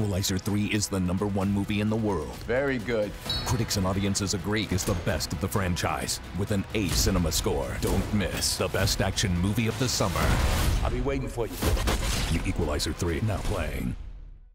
Equalizer 3 is the number one movie in the world. Very good. Critics and audiences agree it's the best of the franchise with an A CinemaScore. Don't miss the best action movie of the summer. I'll be waiting for you. The Equalizer 3 now playing.